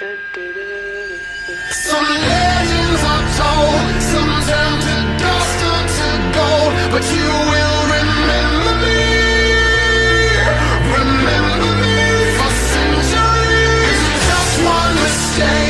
Some legends are told, some turn to dust or to gold, but you will remember me. Remember me for centuries. Just one mistake